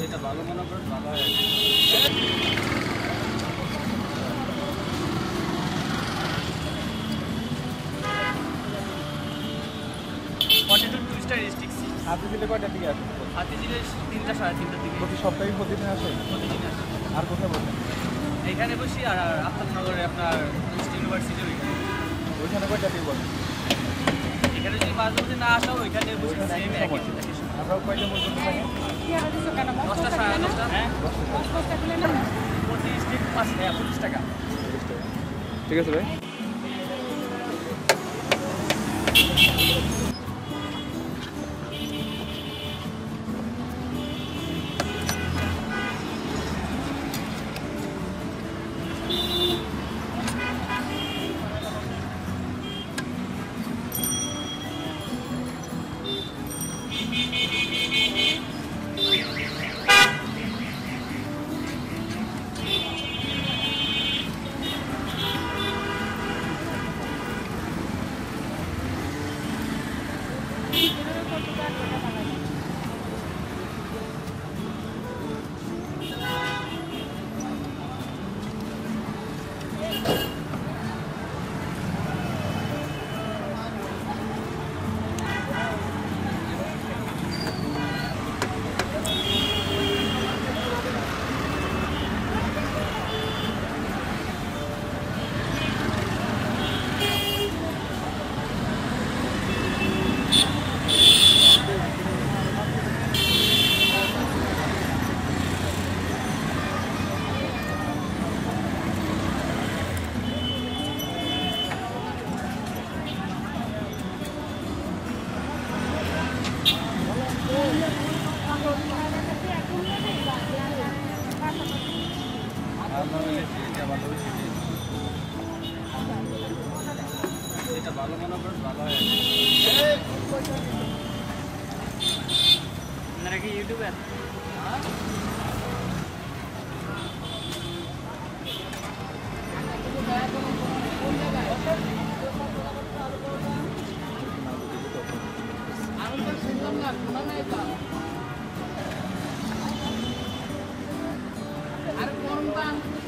যেটা ভালো মনে করেন ভালো হাতে দিলে দিকে আসবে হাতে তিনটা সাড়ে তিনটার দিকে প্রতি সপ্তাহে প্রতিদিন আসে প্রতিদিন আসে আর কোথায় বসেন এখানে বসি আর আফতাবনগরে আপনার ইউনিভার্সিটির ওইখানে ওইখানে কয়টা দিয়ে বলেন এখানে যদি মাঝে মধ্যে না আসা ওইখানে বসে সেম একই একই সময়। একই সময়। আপনারা কয়টা পর্যন্ত থাকেন দশটা সাড়ে দশটা। হ্যাঁ? প্রতি পাঁচ হ্যাঁ পঁচিশ টাকা। ঠিক আছে ভাই। ভালো হলে যেটা ভালো হবে সেটাই যেটা ভালো মনে করেন ভালো হয় আর কি। আপনারা কি ইউটিউবে আমরা কত কেন আর কিছুই লাগে না ভাইয়া হ্যাঁ ওটা আমি তো 고.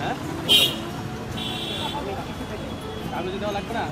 হ্যাঁ? কাগজ যদি লাগবে না